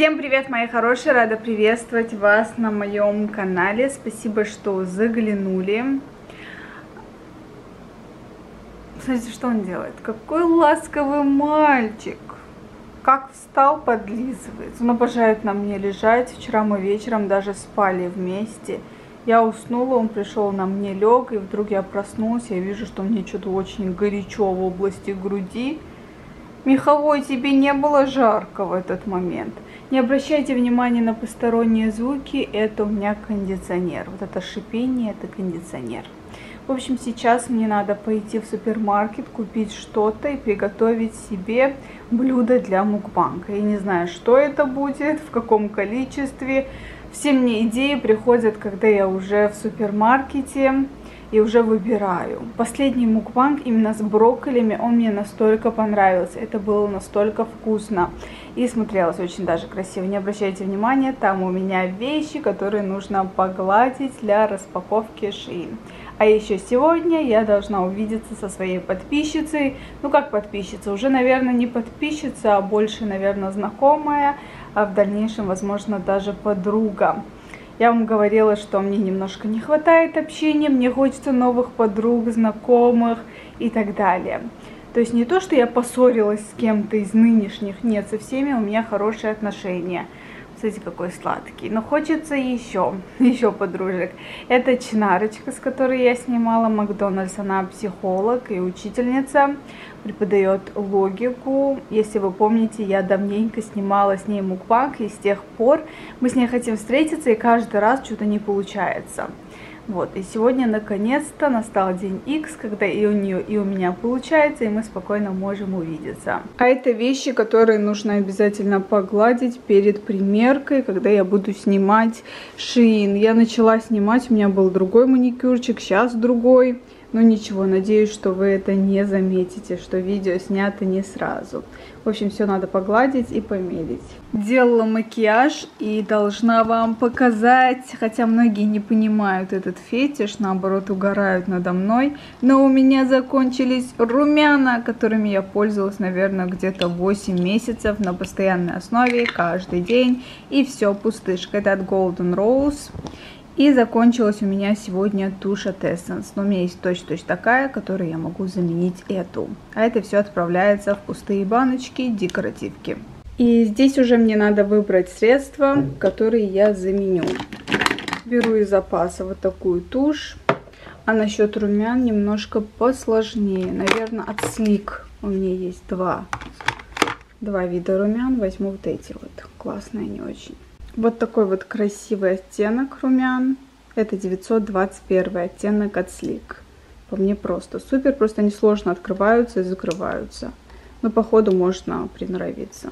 Всем привет, мои хорошие! Рада приветствовать вас на моем канале. Спасибо, что заглянули. Смотрите, что он делает. Какой ласковый мальчик. Как встал, подлизывается. Он обожает на мне лежать. Вчера мы вечером даже спали вместе. Я уснула, он пришел на мне лег, и вдруг я проснулась, я вижу, что мне что-то очень горячо в области груди. Меховой, тебе не было жарко в этот момент. Не обращайте внимания на посторонние звуки, это у меня кондиционер. Вот это шипение, это кондиционер. В общем, сейчас мне надо пойти в супермаркет, купить что-то и приготовить себе блюдо для мукбанка. Я не знаю, что это будет, в каком количестве. Все мне идеи приходят, когда я уже в супермаркете и уже выбираю. Последний мукбанг именно с брокколями, он мне настолько понравился. Это было настолько вкусно. И смотрелось очень даже красиво. Не обращайте внимания, там у меня вещи, которые нужно погладить для распаковки шин. А еще сегодня я должна увидеться со своей подписчицей. Ну как подписчица? Уже, наверное, не подписчица, а больше, наверное, знакомая. А в дальнейшем, возможно, даже подруга. Я вам говорила, что мне немножко не хватает общения, мне хочется новых подруг, знакомых и так далее. То есть не то, что я поссорилась с кем-то из нынешних, нет, со всеми у меня хорошие отношения. Смотрите, какой сладкий. Но хочется еще, еще подружек. Это Чинарочка, с которой я снимала Макдональдс. Она психолог и учительница, преподает логику. Если вы помните, я давненько снимала с ней мукбанг, и с тех пор мы с ней хотим встретиться, и каждый раз что-то не получается. Вот, и сегодня наконец-то настал день X, когда и у нее, и у меня получается, и мы спокойно можем увидеться. А это вещи, которые нужно обязательно погладить перед примеркой, когда я буду снимать шин. Я начала снимать, у меня был другой маникюрчик, сейчас другой. Но ничего, надеюсь, что вы это не заметите, что видео снято не сразу. В общем, все надо погладить и померить. Делала макияж и должна вам показать, хотя многие не понимают этот фетиш, наоборот угорают надо мной. Но у меня закончились румяна, которыми я пользовалась, наверное, где-то 8 месяцев на постоянной основе, каждый день. И все, пустышка. Это от Golden Rose. И закончилась у меня сегодня от Essence. Но у меня есть точь-точь такая, которую я могу заменить эту. А это все отправляется в пустые баночки, декоративки. И здесь уже мне надо выбрать средства, которые я заменю. Беру из запаса вот такую тушь. А насчет румян немножко посложнее. Наверное, от Sleek у меня есть два. Два вида румян. Возьму вот эти вот. Классные они очень. Вот такой вот красивый оттенок румян. Это 921 оттенок от Sleek. По мне просто супер, просто они сложно открываются и закрываются. Но по ходу можно приноровиться.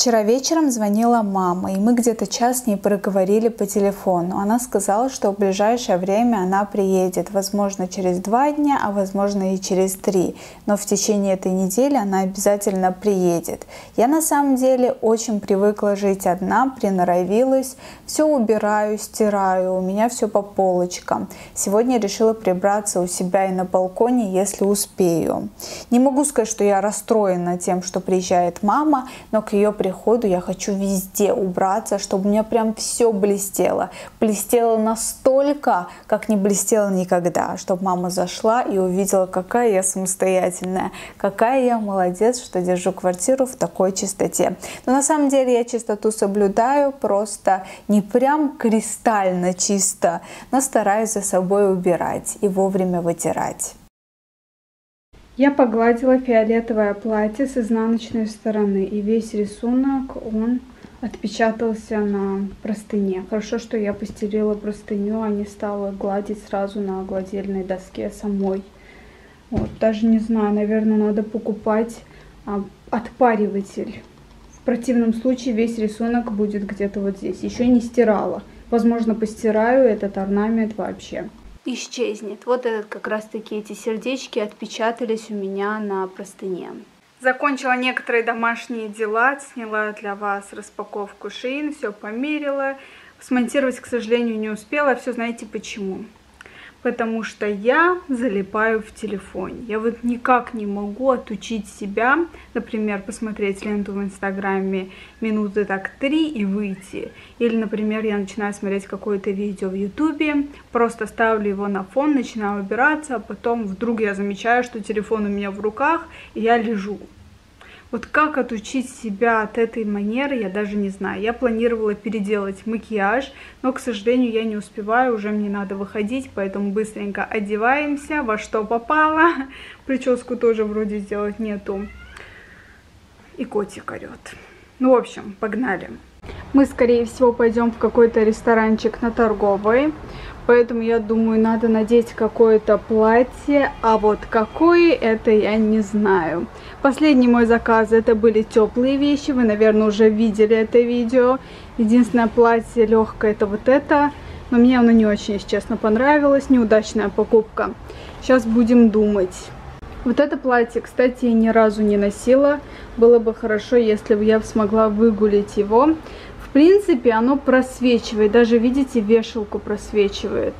Вчера вечером звонила мама, и мы где-то час с ней проговорили по телефону. Она сказала, что в ближайшее время она приедет, возможно, через два дня, а возможно и через три. Но в течение этой недели она обязательно приедет. Я на самом деле очень привыкла жить одна, приноровилась, все убираю, стираю, у меня все по полочкам. Сегодня решила прибраться у себя и на балконе, если успею. Не могу сказать, что я расстроена тем, что приезжает мама, но к ее приходу приходу я хочу везде убраться, чтобы у меня прям все блестело. Блестело настолько, как не блестело никогда, чтобы мама зашла и увидела, какая я самостоятельная, какая я молодец, что держу квартиру в такой чистоте. Но на самом деле я чистоту соблюдаю, просто не прям кристально чисто, но стараюсь за собой убирать и вовремя вытирать. Я погладила фиолетовое платье с изнаночной стороны, и весь рисунок, он отпечатался на простыне. Хорошо, что я постелила простыню, а не стала гладить сразу на гладильной доске самой. Вот, даже не знаю, наверное, надо покупать а, отпариватель. В противном случае весь рисунок будет где-то вот здесь. Еще не стирала. Возможно, постираю этот орнамент вообще. Исчезнет. Вот этот как раз таки эти сердечки отпечатались у меня на простыне. Закончила некоторые домашние дела, сняла для вас распаковку шин, все померила. Смонтировать, к сожалению, не успела. Все знаете почему потому что я залипаю в телефоне. Я вот никак не могу отучить себя, например, посмотреть ленту в Инстаграме минуты так три и выйти. Или, например, я начинаю смотреть какое-то видео в Ютубе, просто ставлю его на фон, начинаю убираться, а потом вдруг я замечаю, что телефон у меня в руках, и я лежу. Вот как отучить себя от этой манеры, я даже не знаю. Я планировала переделать макияж, но, к сожалению, я не успеваю, уже мне надо выходить, поэтому быстренько одеваемся, во что попало. Прическу тоже вроде сделать нету. И котик орет. Ну, в общем, погнали. Мы, скорее всего, пойдем в какой-то ресторанчик на торговой. Поэтому я думаю, надо надеть какое-то платье. А вот какое, это я не знаю. Последний мой заказ это были теплые вещи. Вы, наверное, уже видели это видео. Единственное платье легкое это вот это. Но мне оно не очень, если честно, понравилось. Неудачная покупка. Сейчас будем думать. Вот это платье, кстати, я ни разу не носила. Было бы хорошо, если бы я смогла выгулить его. Принципе, оно просвечивает. Даже, видите, вешалку просвечивает.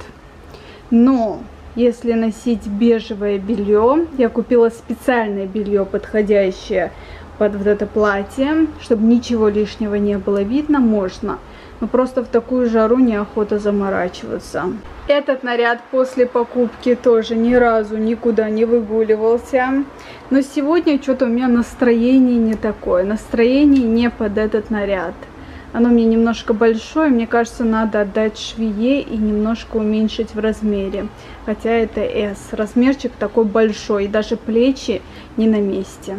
Но если носить бежевое белье. Я купила специальное белье, подходящее под вот это платье, чтобы ничего лишнего не было видно, можно. Но просто в такую жару неохота заморачиваться. Этот наряд после покупки тоже ни разу никуда не выгуливался. Но сегодня что-то у меня настроение не такое. Настроение не под этот наряд. Оно мне немножко большое, мне кажется, надо отдать швее и немножко уменьшить в размере. Хотя это S. Размерчик такой большой, и даже плечи не на месте.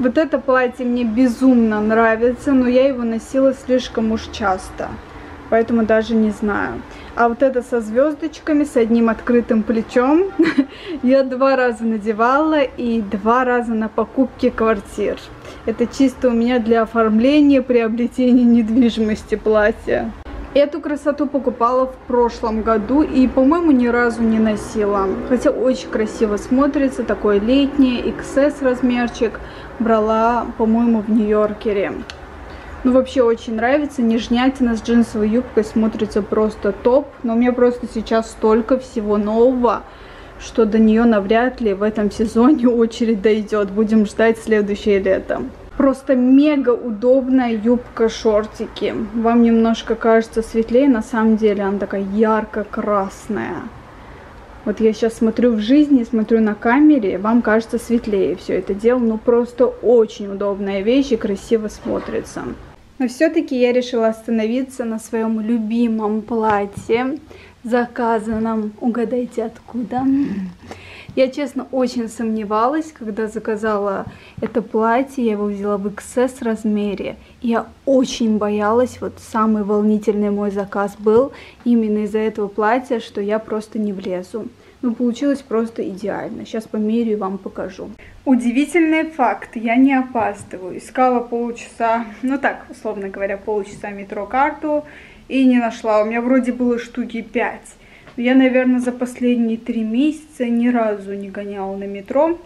Вот это платье мне безумно нравится, но я его носила слишком уж часто. Поэтому даже не знаю. А вот это со звездочками, с одним открытым плечом, я два раза надевала и два раза на покупке квартир. Это чисто у меня для оформления, приобретения недвижимости платья. Эту красоту покупала в прошлом году и, по-моему, ни разу не носила. Хотя очень красиво смотрится, такое летнее, XS размерчик. Брала, по-моему, в Нью-Йоркере. Ну, вообще очень нравится. Нежнятина с джинсовой юбкой смотрится просто топ. Но у меня просто сейчас столько всего нового, что до нее навряд ли в этом сезоне очередь дойдет. Будем ждать следующее лето. Просто мега удобная юбка-шортики. Вам немножко кажется светлее, на самом деле она такая ярко-красная. Вот я сейчас смотрю в жизни, смотрю на камере, вам кажется светлее все это дело, но просто очень удобная вещь и красиво смотрится. Но все-таки я решила остановиться на своем любимом платье, заказанном, угадайте откуда. Я, честно, очень сомневалась, когда заказала это платье, я его взяла в XS размере. Я очень боялась, вот самый волнительный мой заказ был именно из-за этого платья, что я просто не влезу. Ну, получилось просто идеально. Сейчас померю и вам покажу. Удивительный факт, я не опаздываю. Искала полчаса, ну так, условно говоря, полчаса метро карту и не нашла. У меня вроде было штуки 5. Я, наверное, за последние три месяца ни разу не гоняла на метро.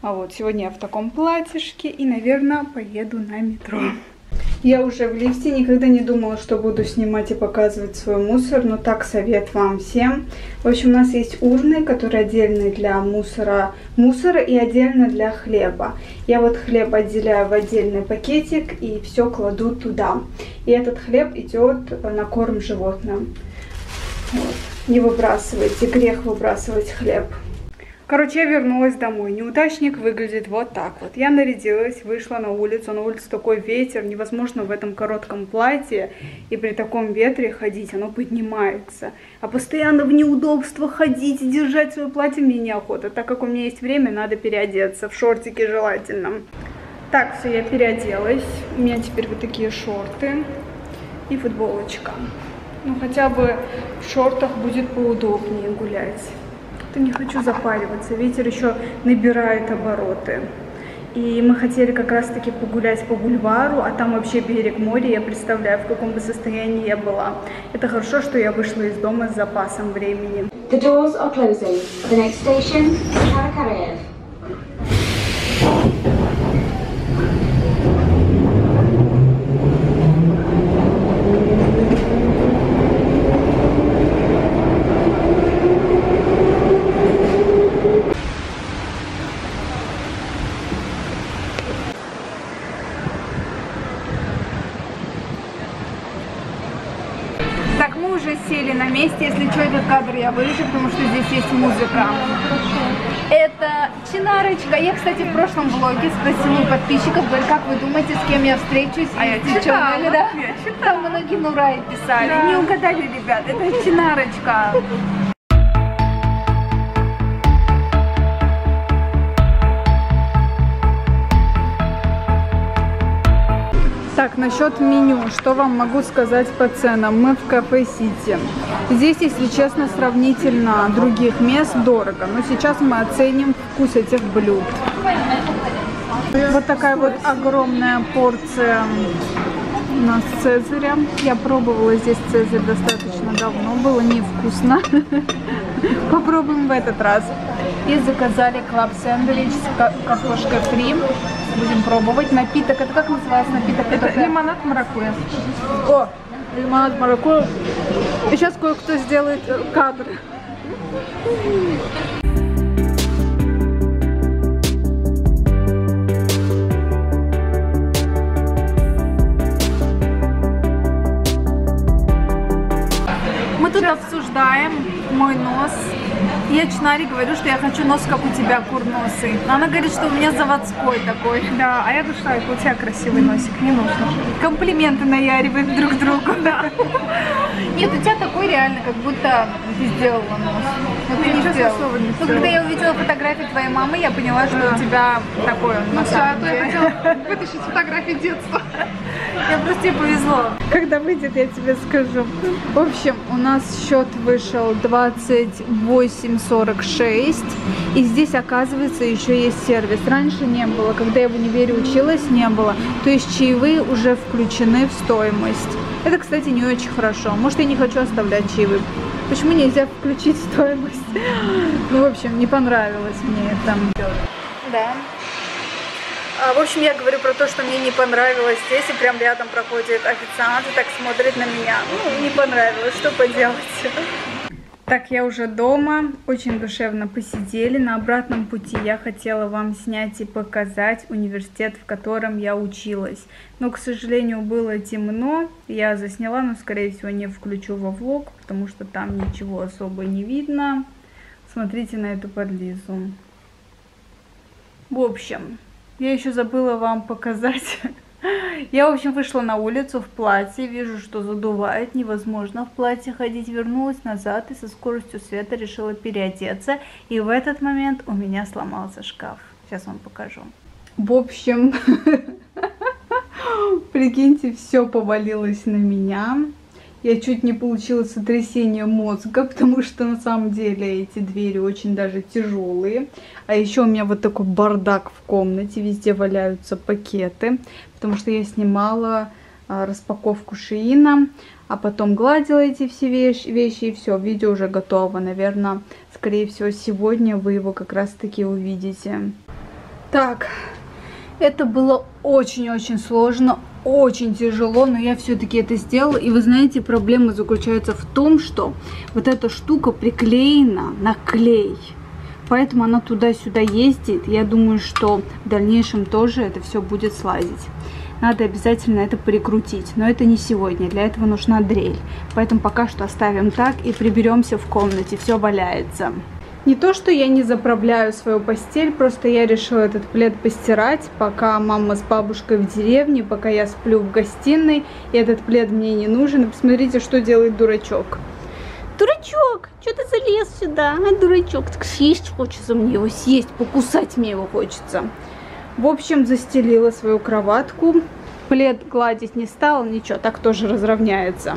А вот сегодня я в таком платьишке и, наверное, поеду на метро. Я уже в лифте никогда не думала, что буду снимать и показывать свой мусор, но так совет вам всем. В общем, у нас есть урны, которые отдельные для мусора, мусора и отдельно для хлеба. Я вот хлеб отделяю в отдельный пакетик и все кладу туда. И этот хлеб идет на корм животным. Вот. Не выбрасывайте, грех выбрасывать хлеб. Короче, я вернулась домой. Неудачник выглядит вот так вот. Я нарядилась, вышла на улицу. На улице такой ветер. Невозможно в этом коротком платье и при таком ветре ходить. Оно поднимается. А постоянно в неудобство ходить и держать свое платье мне неохота. Так как у меня есть время, надо переодеться. В шортике желательно. Так, все, я переоделась. У меня теперь вот такие шорты и футболочка. Ну, хотя бы в шортах будет поудобнее гулять. То не хочу запариваться. Ветер еще набирает обороты. И мы хотели как раз-таки погулять по бульвару, а там вообще берег моря, я представляю, в каком бы состоянии я была. Это хорошо, что я вышла из дома с запасом времени. The doors are closing. The next station, месте. Если что, этот кадр я вырежу, потому что здесь есть музыка. Это Чинарочка. Я, кстати, в прошлом влоге спросила у подписчиков, говорю, как вы думаете, с кем я встречусь? А я читала, да? я читала. Там многие Нурай писали. Да. Не угадали, ребят, это Чинарочка. Насчет меню. Что вам могу сказать по ценам? Мы в кафе Сити. Здесь, если честно, сравнительно других мест дорого. Но сейчас мы оценим вкус этих блюд. Вот такая вот огромная порция у нас цезаря. Я пробовала здесь цезарь достаточно давно. Было невкусно. Попробуем в этот раз. И заказали клаб сэндвич с картошкой фри. Будем пробовать. Напиток, это как называется напиток? Это, это лимонад маракуйя. О, лимонад маракуйя. И сейчас кое-кто сделает э, кадр. Мы тут обсуждаем мой нос я Чнаре говорю, что я хочу нос, как у тебя, курносый. Она говорит, что у меня заводской такой. Да, а я душа, у тебя красивый носик, не нужно. Комплименты наяриваем друг другу. Да. Нет, у тебя такой реально, как будто ты сделала нос. Но ты не сделала. Но когда я увидела фотографию твоей мамы, я поняла, что у тебя такой он ну, на самом деле. я хотела вытащить фотографии детства. Я просто повезло. Когда выйдет, я тебе скажу. В общем, у нас счет вышел 28,46. И здесь, оказывается, еще есть сервис. Раньше не было. Когда я в универе училась, не было. То есть чаевые уже включены в стоимость. Это, кстати, не очень хорошо. Может, я не хочу оставлять чаевые. Почему нельзя включить стоимость? Ну, в общем, не понравилось мне это. Да. А, в общем, я говорю про то, что мне не понравилось здесь, и прям рядом проходит официант и так смотрит на меня. Ну, не понравилось, что поделать. Так, я уже дома, очень душевно посидели. На обратном пути я хотела вам снять и показать университет, в котором я училась. Но, к сожалению, было темно. Я засняла, но, скорее всего, не включу во влог, потому что там ничего особо не видно. Смотрите на эту подлизу. В общем, я еще забыла вам показать. Я, в общем, вышла на улицу в платье, вижу, что задувает, невозможно в платье ходить. Вернулась назад и со скоростью света решила переодеться. И в этот момент у меня сломался шкаф. Сейчас вам покажу. В общем, прикиньте, все повалилось на меня я чуть не получила сотрясение мозга, потому что на самом деле эти двери очень даже тяжелые. А еще у меня вот такой бардак в комнате, везде валяются пакеты, потому что я снимала а, распаковку Шиина, а потом гладила эти все вещи, вещи и все, видео уже готово. Наверное, скорее всего, сегодня вы его как раз таки увидите. Так, это было очень-очень сложно, очень тяжело, но я все-таки это сделала. И вы знаете, проблема заключается в том, что вот эта штука приклеена на клей. Поэтому она туда-сюда ездит. Я думаю, что в дальнейшем тоже это все будет слазить. Надо обязательно это прикрутить. Но это не сегодня. Для этого нужна дрель. Поэтому пока что оставим так и приберемся в комнате. Все валяется. Не то, что я не заправляю свою постель, просто я решила этот плед постирать, пока мама с бабушкой в деревне, пока я сплю в гостиной, и этот плед мне не нужен. И посмотрите, что делает дурачок. Дурачок, что ты залез сюда, а, дурачок? Так съесть хочется мне его, съесть, покусать мне его хочется. В общем, застелила свою кроватку. Плед гладить не стал, ничего, так тоже разровняется.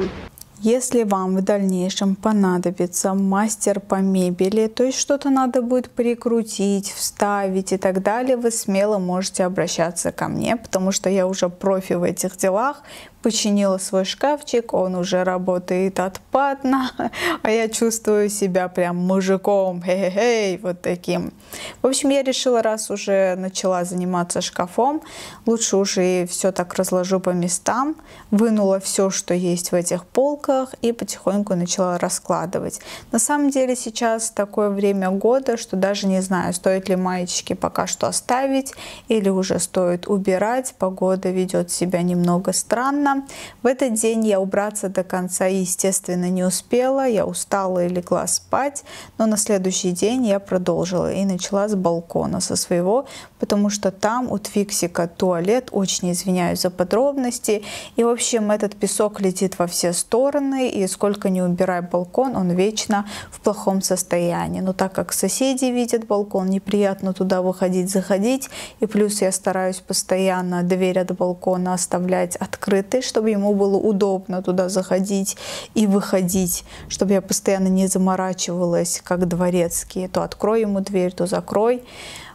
Если вам в дальнейшем понадобится мастер по мебели, то есть что-то надо будет прикрутить, вставить и так далее, вы смело можете обращаться ко мне, потому что я уже профи в этих делах, починила свой шкафчик, он уже работает отпадно, а я чувствую себя прям мужиком, хей-хей, вот таким. В общем, я решила, раз уже начала заниматься шкафом, лучше уже все так разложу по местам, вынула все, что есть в этих полках и потихоньку начала раскладывать. На самом деле сейчас такое время года, что даже не знаю, стоит ли маечки пока что оставить или уже стоит убирать. Погода ведет себя немного странно рано. В этот день я убраться до конца, естественно, не успела. Я устала и легла спать. Но на следующий день я продолжила и начала с балкона, со своего, потому что там у Твиксика туалет. Очень извиняюсь за подробности. И, в общем, этот песок летит во все стороны. И сколько не убирай балкон, он вечно в плохом состоянии. Но так как соседи видят балкон, неприятно туда выходить, заходить. И плюс я стараюсь постоянно дверь от балкона оставлять открытой открытой, чтобы ему было удобно туда заходить и выходить, чтобы я постоянно не заморачивалась, как дворецкий. То открой ему дверь, то закрой.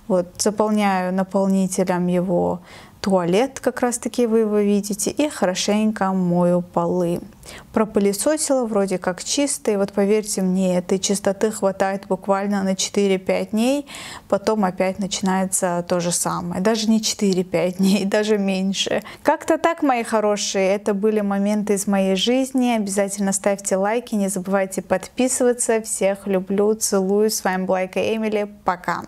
Вот, заполняю наполнителем его туалет, как раз таки вы его видите, и хорошенько мою полы. Пропылесосила, вроде как чистые, вот поверьте мне, этой чистоты хватает буквально на 4-5 дней, потом опять начинается то же самое, даже не 4-5 дней, даже меньше. Как-то так, мои хорошие, это были моменты из моей жизни, обязательно ставьте лайки, не забывайте подписываться, всех люблю, целую, с вами была Эмили, пока!